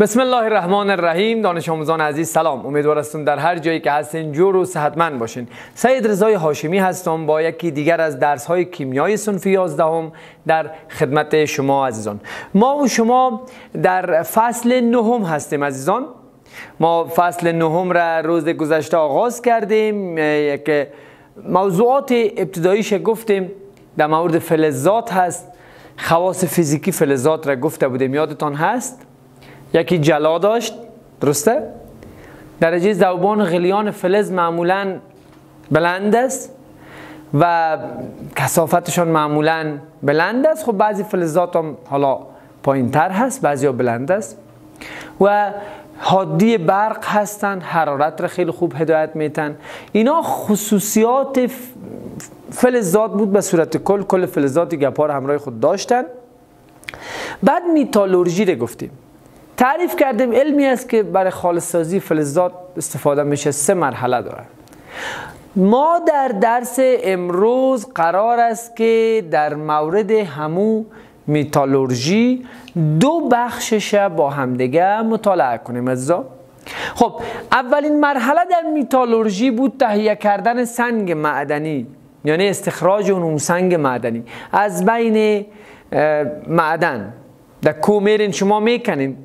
بسم الله الرحمن الرحیم دانش آموزان عزیز سلام امیدوار هستم در هر جایی که هستین جور و صحتمند باشین سید رضای هاشمی هستم با یکی دیگر از درس های کیمیای صنف 11 در خدمت شما عزیزان ما و شما در فصل نهم هستیم عزیزان ما فصل نهم را روز گذشته آغاز کردیم یک موضوعات ابتداییش گفتیم در مورد فلزات هست خواص فیزیکی فلزات را گفته بودیم یادتان هست یکی جلا داشت درسته؟ درجه ذوبان غلیان فلز معمولا بلند است و کسافتشان معمولا بلند است. خب بعضی فلزات هم حالا پایین تر هست بعضی ها بلند است. و حادی برق هستند حرارت را خیلی خوب هدایت میتن. اینا خصوصیات فلزات بود به صورت کل کل فلزاتی گپار همراه خود داشتن. بعد میتالورژی رو گفتیم. تعریف کردیم علمی است که برای خالص سازی فلزات استفاده میشه سه مرحله داره. ما در درس امروز قرار است که در مورد همو میتالورژی دو بخشش با همدیگه مطالعه کنیم ازا خب اولین مرحله در میتالورژی بود تهیه کردن سنگ معدنی یعنی استخراج اون سنگ معدنی از بین معدن. در کو شما می‌کنین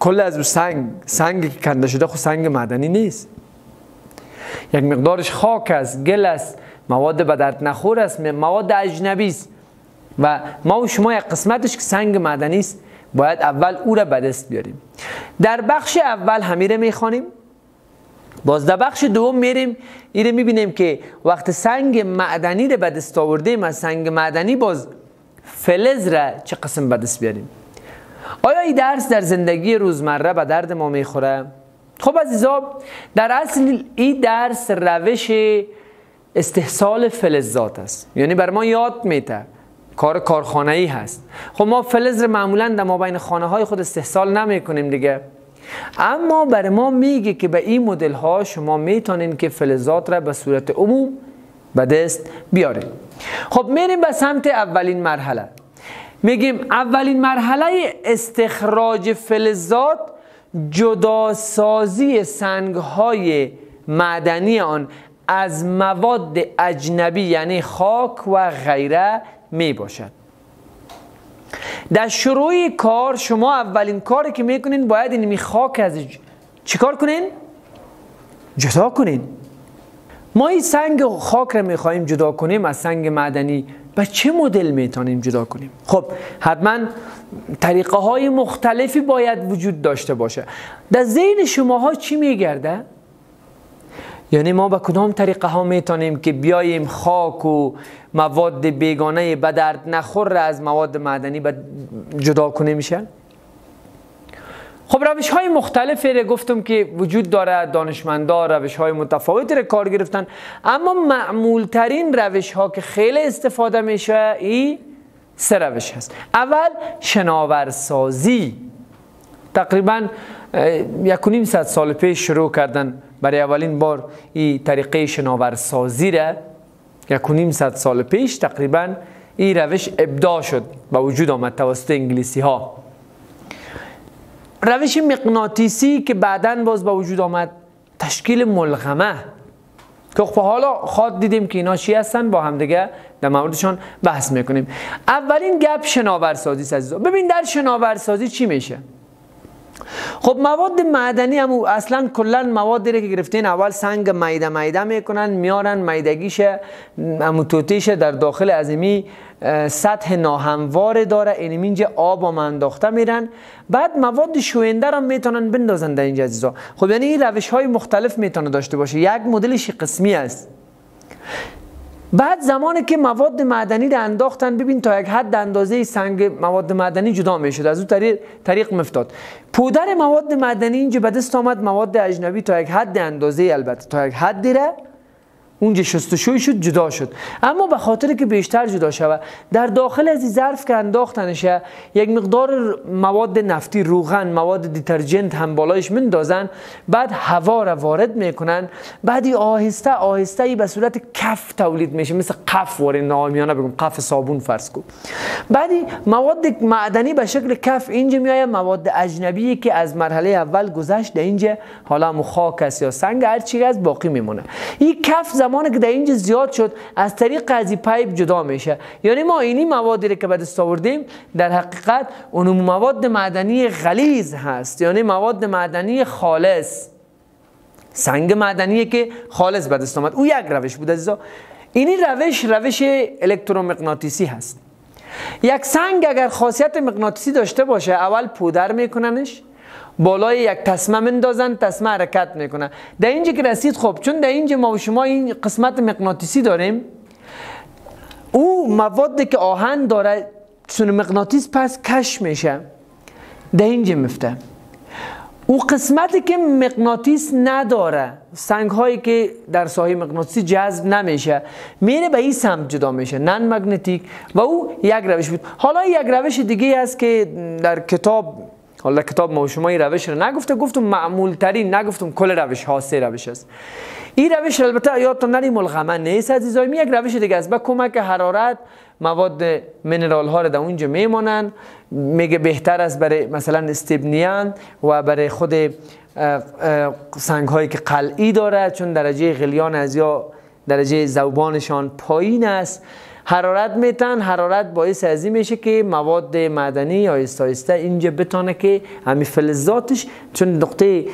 کل از سنگ سنگ که کنده شده خود سنگ معدنی نیست. یک مقدارش خاک است گل است مواد به درد نخور است مواد اجنبی است. و ما و شما یک قسمتش که سنگ معدنی است باید اول او را به دست بیاریم. در بخش اول همیره می‌خوانیم. باز در بخش دوم میریم. ایره می‌بینیم که وقت سنگ معدنی رو به دست آوردیم از سنگ معدنی باز فلز را چه قسم به دست بیاریم؟ آیا این درس در زندگی روزمره به درد ما می‌خوره؟ خب عزیزا در اصل این درس روش استحصال فلزات است. یعنی بر ما یاد میته کار کارخانه ای هست. خب ما فلز رو معمولا در ما بین خانه های خود استحصال نمی کنیم دیگه. اما بر ما میگه که به این مدل ها شما می‌تونین که فلزات را به صورت عموم به دست بیارید خب میریم به سمت اولین مرحله. میگیم اولین مرحله استخراج فلزات جداسازی سنگ های معدنی آن از مواد اجنبی یعنی خاک و غیره می باشد در شروع کار شما اولین کاری که می‌کنین باید این می خاک از چیکار کنین؟ جدا کنین ما این سنگ خاک را می‌خواهیم جدا کنیم از سنگ معدنی به چه مدل می‌تونیم جدا کنیم؟ خب حتما طریقه های مختلفی باید وجود داشته باشه. در ذهن شماها چی میگرده یعنی ما به کدام طریقه ها می‌تونیم که بیاییم خاک و مواد بیگانه به درد نخور از مواد معدنی جدا کنیم میشه خب روش های مختلفی را گفتم که وجود داره دانشمندا روش های متفاوتی را کار گرفتن. اما معمول ترین روش ها که خیلی استفاده میشه ای سه روش هست. اول شناورسازی. تقریبا یک و سال پیش شروع کردن. برای اولین بار این طریقه شناورسازی را یک و سال پیش تقریبا این روش ابداع شد. با وجود آمد توسط انگلیسی ها روش مغناطیسی که بعدا باز با وجود آمد تشکیل ملغمه. که خب حالا خواد دیدیم که اینا چی هستن با هم دیگه در موردشان بحث می‌کنیم. اولین گپ شناورسازی است ببین در شناورسازی چی میشه؟ خب مواد معدنی هم اصلا کلا مواد که گرفتین اول سنگ میده میده می‌کنن میارن میدگیش امو در داخل ازمی سطح ناهموار داره این اینجا آب هم انداخته میرن. بعد مواد شوینده رو می‌تونن بندازن در اینجا عزیزا. خب یعنی این روش های مختلف می‌تونه داشته باشه. یک مدلش قسمی است. بعد زمانی که مواد معدنی رو انداختن ببین تا یک حد اندازه سنگ مواد معدنی جدا می‌شد. از اون طریق طریق مفتاد پودر مواد معدنی اینجا به دست آمد مواد اجنبی تا یک حد اندازه البته تا یک حد دیره اونجا شستشوی شد جدا شد. اما به خاطر که بیشتر جدا شود در داخل از این ظرف که انداختنشه یک مقدار مواد نفتی روغن مواد دیترجنت هم بالایش مندازن بعد هوا را وارد می‌کنن بعدی آهسته آهسته ای به صورت کف تولید میشه مثل قف وارد نامیانه بگم قف صابون فرض کن. بعدی مواد معدنی به شکل کف اینجا میایه مواد اجنبی که از مرحله اول گذشت اینجا حالا مو خاک است یا سنگ هر چی از باقی میمونه. این کف زمانی که در اینجا زیاد شد از طریق از پایپ جدا میشه. یعنی ما اینی موادی که به دست آوردیم در حقیقت اون مواد معدنی غلیظ هست. یعنی مواد معدنی خالص. سنگ معدنی که خالص به دست آمد. او یک روش بود عزیزا. اینی روش روش الکترومغناطیسی هست. یک سنگ اگر خاصیت مغناطیسی داشته باشه اول پودر میکننش بالای یک تسمه مندازن تسمه حرکت می‌کنه در اینجا که رسید خب چون در اینجا ما و شما این قسمت مغناطیسی داریم او مواد که آهن داره چون مغناطیس پس کش میشه در اینجا مفته او قسمتی که مغناطیس نداره سنگ هایی که در ساحه مغناطیسی جذب نمیشه میره به این سمت جدا میشه نن مگنتیک. و او یک روش بود. حالا یک روش دیگه است که در کتاب حالا کتاب ما شما این روش رو نگفته گفتم معمول ترین نگفتم کل روش ها سه روش است. این روش البته یادتون نری ملغمه نیست عزیزای یک روش دیگه است. با کمک حرارت مواد منرال ها رو در اونجا میمانند. میگه بهتر است برای مثلا استبنیان و برای خود سنگ هایی که قلعی داره چون درجه غلیان از یا درجه زوبانشان پایین است. حرارت میتن حرارت باعث ازی میشه که مواد معدنی یا آهسته اینجا بتانه که همین فلزاتش چون نقطه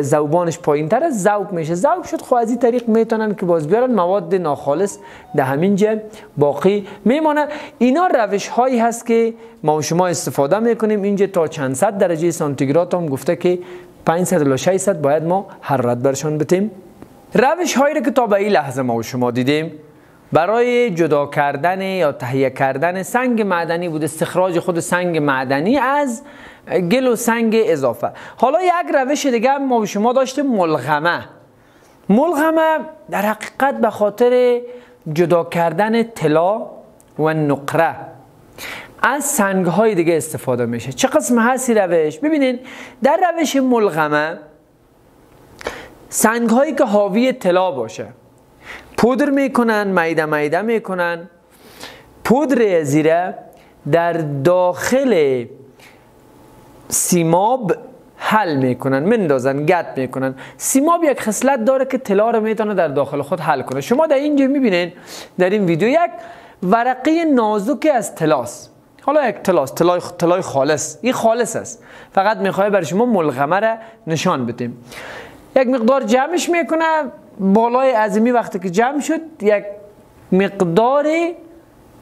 ذوبانش پایین تر از ذوب میشه. ذوب شد خب از این طریق می‌تونن که باز بیارن. مواد ناخالص در همینجا باقی میمانه اینا روش هایی هست که ما شما استفاده می‌کنیم. اینجا تا چند صد درجه سانتیگراد هم گفته که 500 الی 600 باید ما حرارت برشان بتیم. روش هایی که تا به این لحظه ما شما دیدیم برای جدا کردن یا تهیه کردن سنگ معدنی بود استخراج خود سنگ معدنی از گل و سنگ اضافه. حالا یک روش دیگه ما به شما داشتیم ملغمه. ملغمه در حقیقت به خاطر جدا کردن طلا و نقره از سنگ های دیگه استفاده میشه. چه قسم هستی روش؟ ببینید در روش ملغمه سنگ هایی که حاوی طلا باشه پودر می‌کنن میده میده می‌کنن. پودر زیره در داخل سیماب حل می‌کنن مندازن گت می‌کنن. سیماب یک خصلت داره که طلا رو می‌تونه در داخل خود حل کنه. شما در اینجا می‌بینین در این ویدیو یک ورقه نازک از طلاست حالا یک طلاست طلای طلای خالص. این خالص است. فقط می‌خواد برای شما ملغمه را نشان بدیم. یک مقدار جمعش می‌کنه. بالای عظیمی وقتی که جمع شد یک مقداری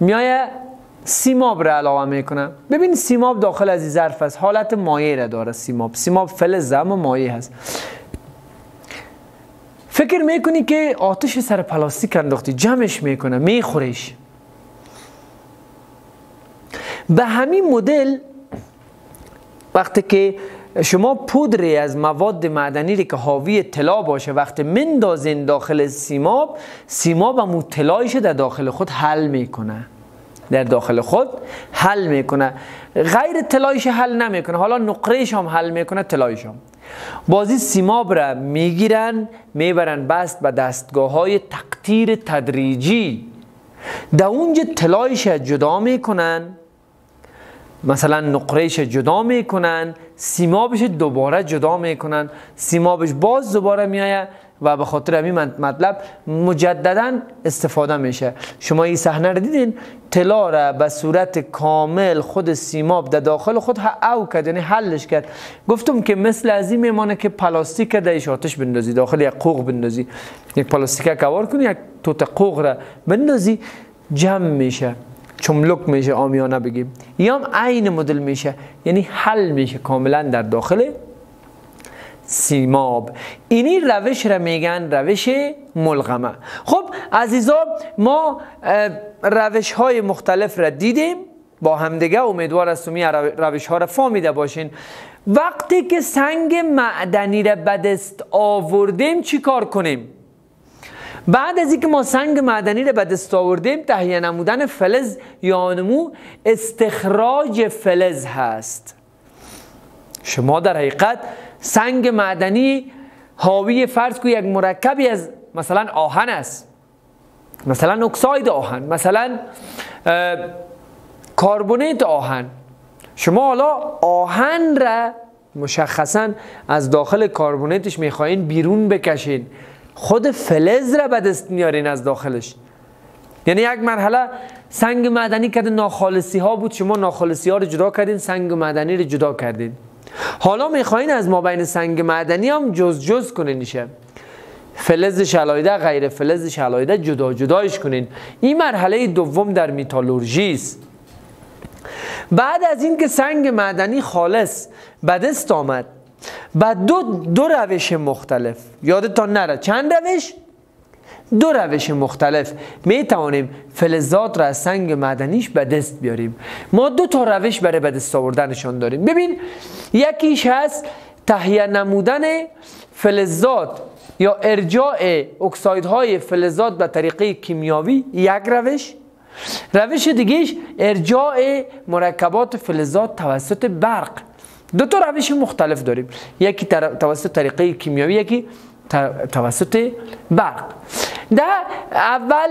میایه سیماب را علاوه می‌کنم ببین سیماب داخل از این ظرف است. حالت مایع را داره سیماب. سیماب فلز اما مایع هست. فکر می‌کنی که آتش سر پلاستیک انداختی جمعش می‌کنه میخوریش به همین مدل وقتی که شما پودری از مواد معدنی که حاوی طلا باشه وقتی مندازین داخل سیماب سیماب هم طلایش در داخل خود حل می‌کنه. در داخل خود حل می‌کنه. غیر طلایش حل نمی‌کنه. حالا نقرهش هم حل می‌کنه طلایش هم. بازی سیماب را می‌گیرن می‌برن بست به دستگاه های تقطیر تدریجی. در اونجا طلایش جدا می‌کنن. مثلا نقرهش جدا می‌کنن سیمابش دوباره جدا می‌کنن. سیمابش باز دوباره میایه و به خاطر همین مطلب مجددا استفاده میشه. شما این صحنه رو دیدین؟ طلا را به صورت کامل خود سیماب در داخل خود او کرد یعنی حلش کرد. گفتم که مثل از این میمانه که پلاستیک در آتش بندازی داخل یک قوق بندازی. یک پلاستیک کوار کنی یک توت قوق را بندازی جمع میشه. چملک میشه آمیانه بگیم. یا هم عین مدل میشه یعنی حل میشه کاملا در داخل سیماب. اینی روش را میگن روش ملغمه. خب عزیزا ما روش های مختلف را دیدیم. با همدیگه امیدوار است روش ها را فهمیده باشین. وقتی که سنگ معدنی را به دست آوردیم چی کار کنیم؟ بعد از اینکه ما سنگ معدنی رو به دست آوردیم تهیه نمودن فلز یا نمو استخراج فلز هست. شما در حقیقت سنگ معدنی حاوی فرض کو یک مرکبی از مثلا آهن است. مثلا اکساید آهن مثلا کربونیت آهن. شما حالا آهن را مشخصا از داخل کربونیتش می‌خواین بیرون بکشین. خود فلز را به دست میارین از داخلش. یعنی یک مرحله سنگ معدنی که ناخالصی ها بود شما ناخالصی ها رو جدا کردین سنگ معدنی رو جدا کردین. حالا می‌خواین از ما بین سنگ معدنی هم جز جز کنینشه فلز شلایده غیر فلز شلایده جدا جدایش کنین. این مرحله دوم در میتالورژی است. بعد از اینکه سنگ معدنی خالص به دست آمد و دو, دو روش مختلف. یادتان نره. چند روش؟ دو روش مختلف. می توانیم فلزات را از سنگ معدنیش به دست بیاریم. ما دو تا روش برای به دست آوردنشان داریم. ببین یکیش هست تهیه نمودن فلزات یا ارجاع اکسایدهای فلزات به طریقه کیمیاوی. یک روش. روش دیگهش ارجاع مرکبات فلزات توسط برق. دو تا روش مختلف داریم. یکی توسط طریقه کیمیاوی یکی توسط برق. در اول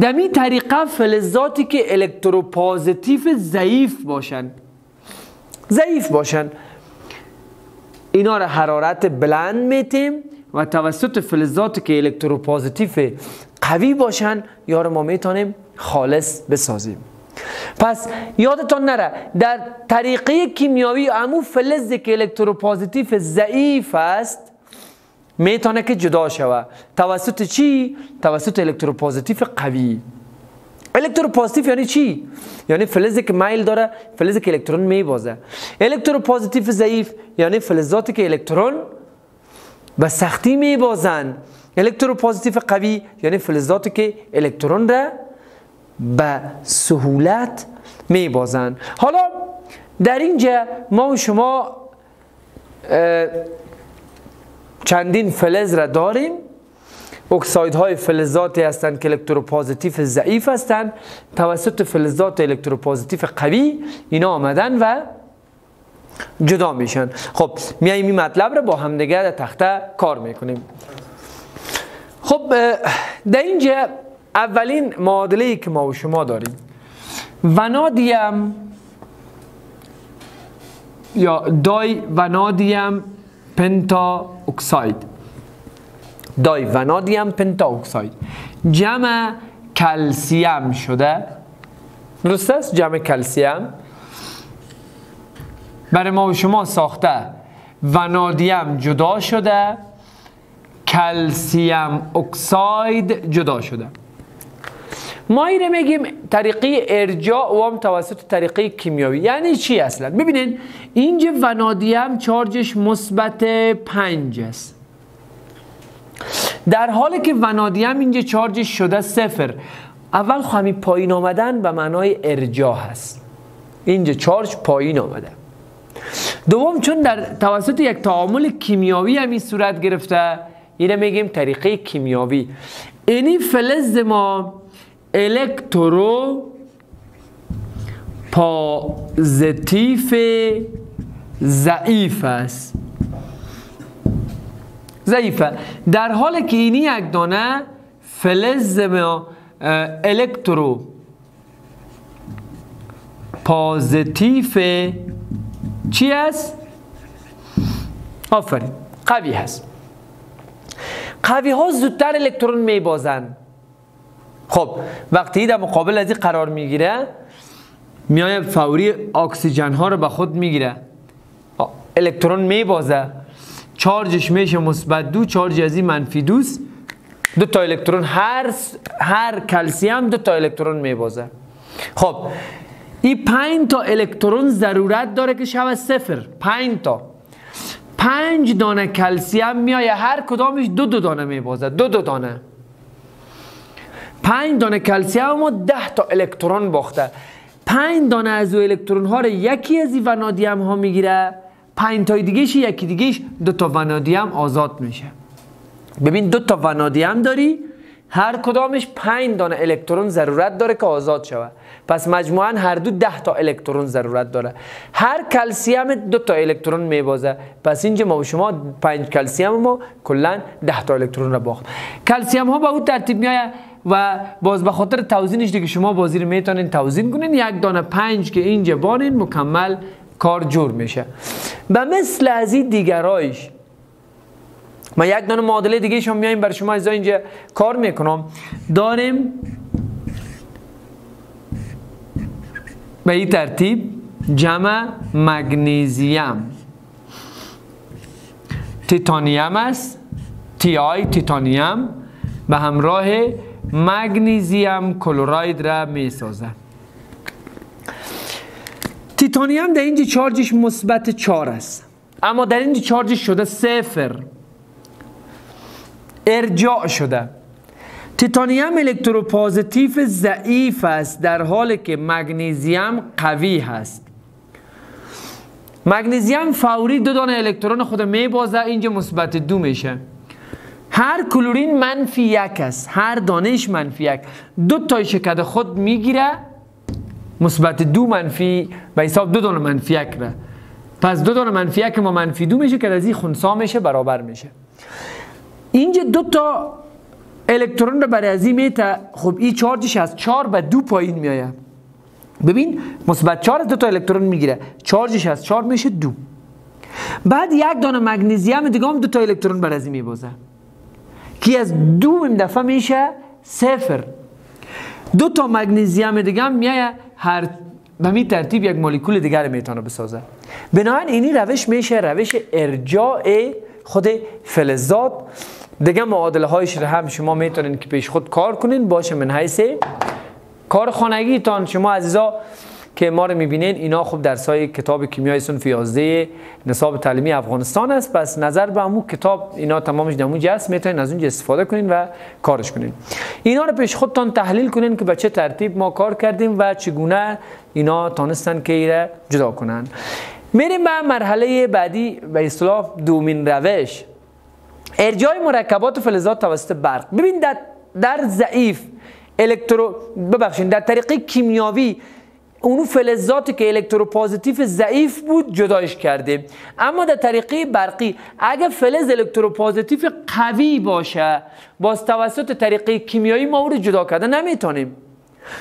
دمی طریقه فلزاتی که الکتروپازیتیو ضعیف باشن. ضعیف باشن. اینا را حرارت بلند میتیم و توسط فلزاتی که electropositive قوی باشن یا ما می‌تونیم خالص بسازیم. پس یادتان نره در طریقه کیمیاوی امو فلز که electropositive ضعیف است می‌تونه که جدا شوه توسط چی؟ توسط electropositive قوی electropositive یعنی چی؟ یعنی فلزی که میل داره فلزی که الکترون میبازه electropositive ضعیف یعنی فلزاتی که الکترون به سختی میبازن electropositive قوی یعنی فلزاتی که الکترون را به سهولت میبازن حالا در اینجا ما و شما چندین فلز را داریم. oxide های فلزاتی هستند که electropositive ضعیف هستند. توسط فلزات electropositive قوی اینا آمدن و جدا میشن. خب میایم این مطلب رو با همدیگه در تخته کار می‌کنیم. خب در اینجا اولین معادله که ما و شما داریم. vanadium یا di vanadium penta oxide di vanadium penta oxide جمع کلسیم شده. درست است؟ جمع کلسیم. برای ما و شما ساخته. vanadium جدا شده. calcium oxide جدا شده. ما اینه میگیم طریقه ارجاع و هم توسط طریقه کیمیاوی. یعنی چی اصلا؟ ببینید اینجا ونادیم چارجش مثبت پنج است. در حالی که ونادیم اینجا چارجش شده صفر. اول خب همین پایین آمدن به معنای ارجاع هست. اینجا چارج پایین آمده. دوم چون در توسط یک تعامل کیمیاوی همین صورت گرفته اینه میگیم طریقه کیمیاوی. اینی فلز ما الکترو پازیتیف ضعیف است. ضعیفه در حالی که اینی یک دانه فلز ما الکترو پازیتیف چی است؟ آفرین. قوی هست. قوی ها زودتر الکترون میبازند. خب وقتی در مقابل از این قرار می‌گیره میای فوری اکسیژن ها رو به خود می‌گیره. الکترون میبازه. چارجش میشه مثبت دو چارج از این منفی دوست دو تا الکترون هر هر کلسیم دو تا الکترون میبازه. خب این پنج تا الکترون ضرورت داره که شود صفر. پنج تا. پنج دانه کلسیم میایه هر کدامش دو دو دانه میبازه. دو دو دانه. پنج دانه کلسیم و ده تا الکترون باخته. پنج دانه از او الکترون ها رو یکی از این ونادیم ها می‌گیره. پنج تای دیگهش یکی دیگهش دو تا ونادیم آزاد میشه. ببین دو تا ونادیم داری هر کدامش پنج دانه الکترون ضرورت داره که آزاد شود. پس مجموعا هر دو ده تا الکترون ضرورت داره. هر کلسیم دو تا الکترون میبازه. پس اینجا ما شما پنج کلسیم ما کلا ده تا الکترون را باخت کلسیم ها با اون ترتیب میایه و باز به خاطر توزینش دیگه شما بازی رو می‌تونین توزین کنین. یک دانه پنج که اینجا بانین مکمل کار جور میشه. و مثل از این دیگرایش ما یک دانه معادله دیگه شما میایم بر شما از اینجا کار می‌کنم. داریم به این ترتیب جمع مگنیزیم. تیتانیم است. تی آی تیتانیم. به همراه مگنیزیم کلوراید را می سازه تیتانیم در اینجا چارجش مثبت 4 است. اما در اینجا چارجش شده صفر. ارجاع شده. تیتانیم الکتروپازیتیو ضعیف است در حالی که مگنیزیم قوی هست مگنیزیم فوری دو دانه الکترون خود میبازه اینجا مثبت دو میشه. هر کلورین منفی یک است. هر دانش منفی یک. دو تای شکد خود می‌گیره مثبت دو منفی به حساب دو دانه منفی یک را. پس دو دانه منفی یک ما منفی دو میشه که از این خونسا میشه برابر میشه. اینجا دو تا الکترون رو برای ازی میته خب این چارجش از چار به دو پایین میآید. ببین مثبت چار دو تا الکترون می‌گیره. چارجش از چار میشه دو. بعد یک دانه مگنیزیم دیگه هم دو تا الکترون بر ازی میبازه. که از دو دفعه میشه صفر. دو تا مگنیزیم دیگه هم میایه هر به می ترتیب یک مولکول دیگر می‌تونه بسازه. بنابراین اینی روش میشه روش ارجاع خود فلزات. دیگه معادله هایش رو هم شما می‌تونین که پیش خود کار کنین. باشه من حیث کار خانگی تان شما عزیزا که ما رو می‌بینین اینا خب درسای کتاب کیمیای صنف 11 نصاب تعلیمی افغانستان است. پس نظر به امو کتاب اینا تمامش در است. می‌تونین از اونجا استفاده کنین و کارش کنین. اینا رو پیش خودتان تحلیل کنین که به چه ترتیب ما کار کردیم و چگونه اینا تانستن که ایره جدا کنن. میریم به مرحله بعدی به اصطلاح دومین روش. ارجاع مرکبات و فلزات توسط برق. ببین در, در ضعیف الکترو ببخشید در طریقه کیمیاوی اونو فلزاتی که electropositive ضعیف بود جدایش کرده. اما در طریقه برقی اگر فلز electropositive قوی باشه باز توسط طریقه کیمیایی ما رو جدا کرده نمی‌تونیم.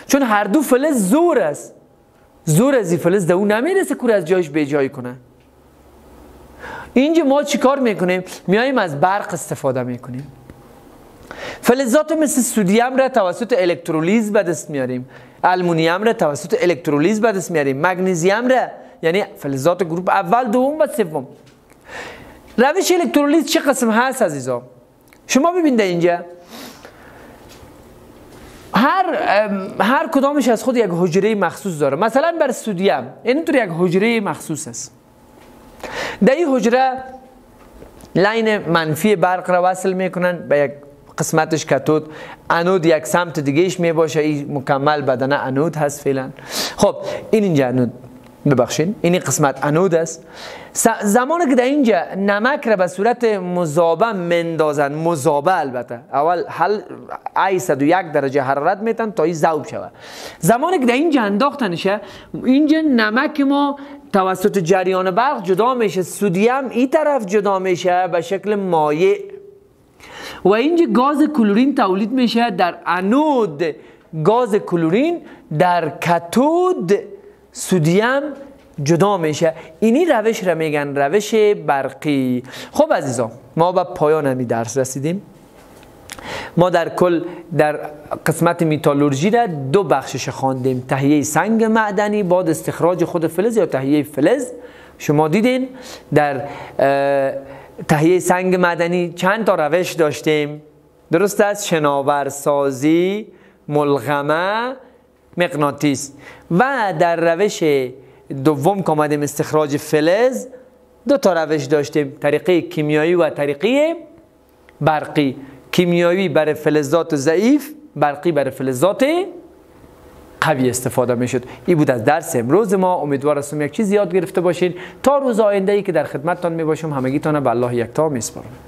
چون هر دو فلز زور است. زور از این فلز اون نمی‌رسه که او ره از جایش بیجای کنه. اینجا ما چی کار می‌کنیم؟ میاییم از برق استفاده می‌کنیم. فلزات مثل سودیم را توسط الکترولیز به دست میاریم. المونیم را توسط الکترولیز به دست میاریم. مگنیزیم را یعنی فلزات گروپ اول دوم و سوم. روش الکترولیز چه قسم هست عزیزا؟ شما ببینید اینجا. هر هر کدامش از خود یک حجره مخصوص داره. مثلا بر سودیم اینطور یک حجره مخصوص است. در این حجره لاین منفی برق را وصل می‌کنن به یک قسمتش کتود انود یک سمت دیگهش می باشه این مکمل بدن انود هست فعلا. خب این اینجا انود ببخشین این قسمت انود است. زمانی که در اینجا نمک را به صورت مذابه مندازن مذابه البته. اول حل ای 101 درجه حرارت میتن تا این ذوب شود. زمانی که در اینجا انداختنشه اینجا نمک ما توسط جریان برق جدا میشه. سودیم این طرف جدا میشه به شکل مایع و اینجا گاز کلورین تولید میشه در انود. گاز کلورین در کتود سودیم جدا میشه. اینی روش را میگن روش برقی. خب عزیزان ما به پایان همی درس رسیدیم. ما در کل در قسمت میتالورژی را دو بخشش خواندیم. تهیه سنگ معدنی بعد استخراج خود فلز یا تهیه فلز. شما دیدین در تهیه سنگ معدنی چند تا روش داشتیم؟ درست است شناورسازی ملغمه مغناطیس و در روش دوم که آمدیم استخراج فلز دو تا روش داشتیم طریقه کیمیایی و طریقه برقی. کیمیایی برای فلزات ضعیف برقی برای فلزات قوی استفاده می شد این بود از درس امروز ما. امیدوار هستم یک چیز یاد گرفته باشین. تا روز آینده ای که در خدمتتان می باشم همگیتان به الله یکتا می